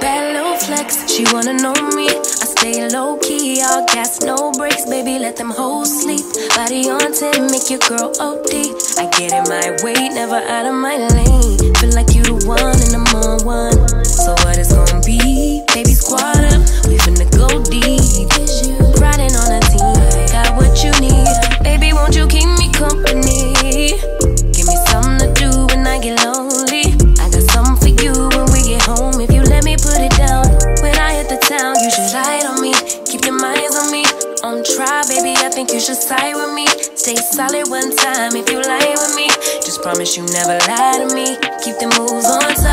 Bad flex, she wanna know me. I stay low key, all gas, no brakes, baby. Let them hoes sleep. Body on 10, make your girl OD. I get in my way, never out of my lane. Feel like you you should ride on me. Keep your minds on me. On try, baby, I think you should side with me. Stay solid one time if you lie with me. Just promise you never lie to me. Keep the moves on tuck.